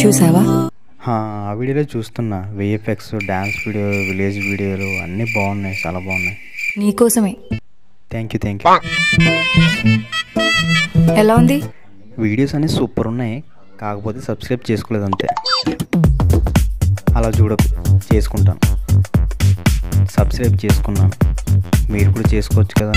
చూసావా? ఆ వీడియోలో చూస్తున్నా. విఎఫ్ఎక్స్ డ్యాన్స్ వీడియో విలేజ్ వీడియోలు అన్నీ బాగున్నాయి చాలా బాగున్నాయి. నీకోసమే. థ్యాంక్ యూ థ్యాంక్ యూ ఎలా ఉంది? వీడియోస్ అన్నీ సూపర్ ఉన్నాయి. కాకపోతే సబ్స్క్రైబ్ చేసుకోలేదు అంతే. అలా చూడ చేసుకుంటాను. సబ్స్క్రైబ్ చేసుకున్నాను. మీరు కూడా చేసుకోవచ్చు కదా.